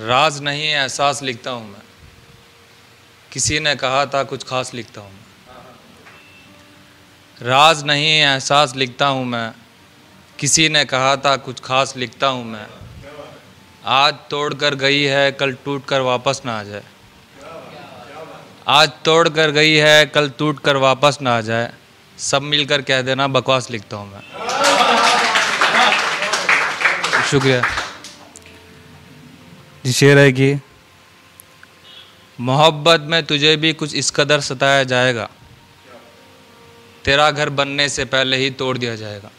राज नहीं एहसास लिखता हूँ मैं। किसी ने कहा था, कुछ खास लिखता हूँ मैं। राज नहीं एहसास लिखता हूँ मैं। किसी ने कहा था, कुछ खास लिखता हूँ मैं। आज तोड़ कर गई है, कल टूट कर वापस ना आ जाए। आज तोड़ कर गई है, कल टूट कर वापस ना आ जाए। सब मिलकर कह देना, बकवास लिखता हूँ मैं। शुक्रिया। जी, शेर है कि? मोहब्बत में तुझे भी कुछ इस कदर सताया जाएगा। तेरा घर बनने से पहले ही तोड़ दिया जाएगा।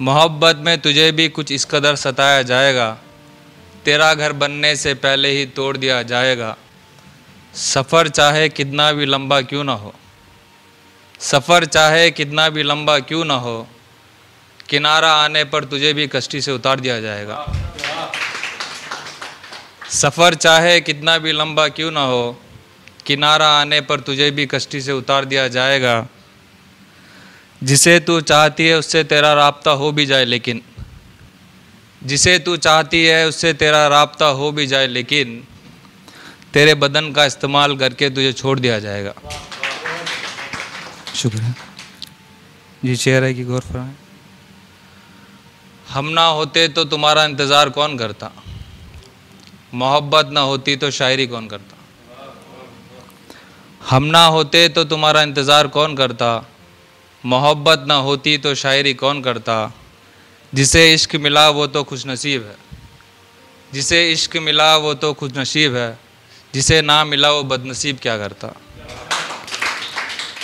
मोहब्बत में तुझे भी कुछ इस कदर सताया जाएगा। तेरा घर बनने से पहले ही तोड़ दिया जाएगा। सफ़र चाहे कितना भी लंबा क्यों ना हो। सफ़र चाहे कितना भी लंबा क्यों ना हो। किनारा आने पर तुझे भी कश्ती से उतार दिया जाएगा। सफ़र चाहे कितना भी लंबा क्यों ना हो, किनारा आने पर तुझे भी कश्ती से उतार दिया जाएगा। जिसे तू चाहती है, उससे तेरा रबता हो भी जाए, लेकिन जिसे तू चाहती है, उससे तेरा रबता हो भी जाए, लेकिन तेरे बदन का इस्तेमाल करके तुझे छोड़ दिया जाएगा। शुक्रिया। जी की कि गौर फरमाएँ। हम ना होते तो तुम्हारा इंतज़ार कौन करता? मोहब्बत ना होती तो शायरी कौन करता? हम ना होते तो तुम्हारा इंतज़ार कौन करता? मोहब्बत ना होती तो शायरी कौन करता? जिसे इश्क मिला वो तो खुश नसीब है। जिसे इश्क मिला वो तो खुश नसीब है। जिसे ना मिला वो बदनसीब क्या करता?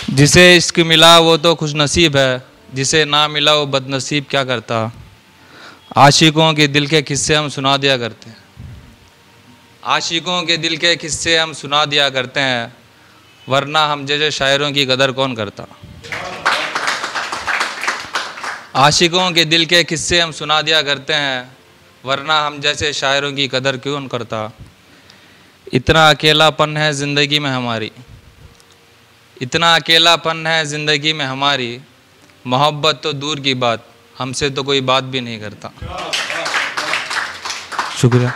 जिसे इश्क मिला वो तो खुश नसीब है। जिसे ना मिला वो बदनसीब क्या करता? आशिकों के दिल के किस्से हम सुना दिया करते हैं। आशिकों के दिल के किस्से हम सुना दिया करते हैं, वरना हम जैसे शायरों की कदर कौन करता? आशिकों के दिल के किस्से हम सुना दिया करते हैं, वरना हम जैसे शायरों की कदर क्यों करता? इतना अकेलापन है ज़िंदगी में हमारी। इतना अकेलापन है ज़िंदगी में हमारी। मोहब्बत तो दूर की बात। हमसे तो कोई बात भी नहीं करता। शुक्रिया।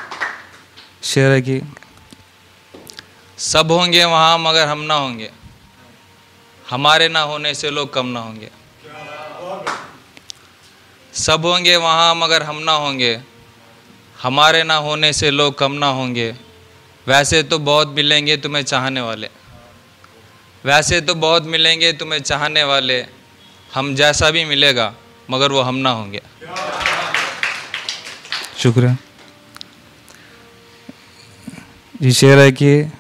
शेर है कि सब होंगे वहाँ मगर हम ना होंगे। हमारे ना होने से लोग कम ना होंगे। सब होंगे वहाँ मगर हम ना होंगे। हमारे ना होने से लोग कम ना होंगे। वैसे तो बहुत मिलेंगे तुम्हें चाहने वाले। वैसे तो बहुत मिलेंगे तुम्हें चाहने वाले। हम जैसा भी मिलेगा। मगर वो हम ना होंगे। शुक्रिया। जी शेर है कि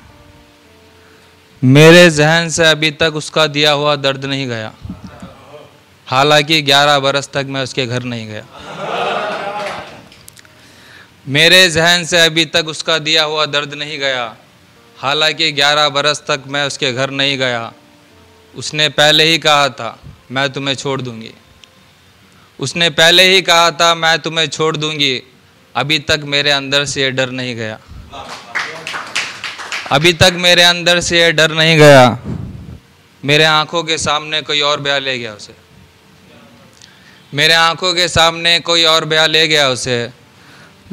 मेरे जहन से अभी तक उसका दिया हुआ दर्द नहीं गया। हालाँकि 11 बरस तक मैं उसके घर नहीं गया। मेरे जहन से अभी तक उसका दिया हुआ दर्द नहीं गया। हालाँकि 11 बरस तक मैं उसके घर नहीं गया। उसने पहले ही कहा था, मैं तुम्हें छोड़ दूँगी। उसने पहले ही कहा था, मैं तुम्हें छोड़ दूँगी। अभी तक मेरे अंदर से ये डर नहीं गया। अभी तक मेरे अंदर से ये डर नहीं गया। मेरे आँखों के सामने कोई और ब्याह ले गया उसे। मेरे आँखों के सामने कोई और ब्याह ले गया उसे।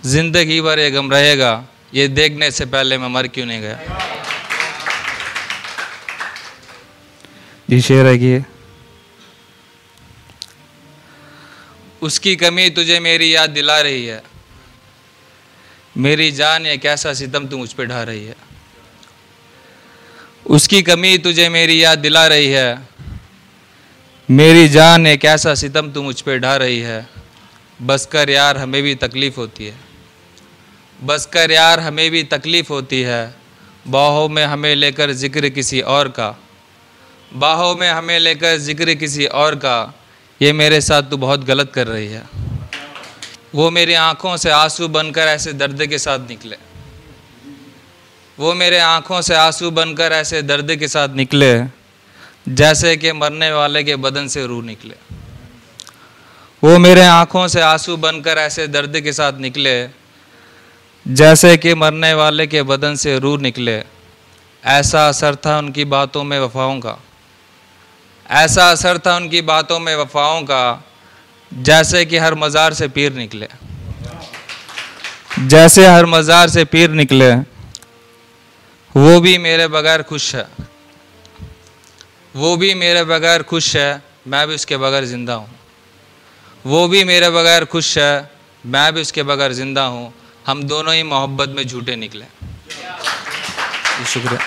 ज़िंदगी भर ये गम रहेगा। ये देखने से पहले मैं मर क्यों नहीं गया? जी, शेर है उसकी कमी तुझे मेरी याद दिला रही है। मेरी जान ये कैसा सितम तू मुझ पे ढा रही है। उसकी कमी तुझे मेरी याद दिला रही है। मेरी जान एक कैसा सितम तू मुझ पे ढा रही है। बस कर यार हमें भी तकलीफ़ होती है। बस कर यार हमें भी तकलीफ़ होती है। बाहों में हमें लेकर ज़िक्र किसी और का। बाहों में हमें लेकर ज़िक्र किसी और का। ये मेरे साथ तू बहुत गलत कर रही है। वो मेरी आँखों से आँसू बनकर ऐसे दर्द के साथ निकले। वो मेरे आँखों से आँसू बनकर ऐसे दर्द के साथ निकले, जैसे कि मरने वाले के बदन से रूह निकले। वो मेरे आँखों से आँसू बनकर ऐसे दर्द के साथ निकले, जैसे कि मरने वाले के बदन से रूह निकले। ऐसा असर था उनकी बातों में वफाओं का। ऐसा असर था उनकी बातों में, वफाओं का, जैसे कि हर मज़ार से पीर निकले। जैसे हर मज़ार से पीर निकले, वो भी मेरे बगैर खुश है। वो भी मेरे बगैर खुश है, मैं भी उसके बगैर ज़िंदा हूँ। वो भी मेरे बगैर खुश है, मैं भी उसके बगैर ज़िंदा हूँ। हम दोनों ही मोहब्बत में झूठे निकले। शुक्रिया।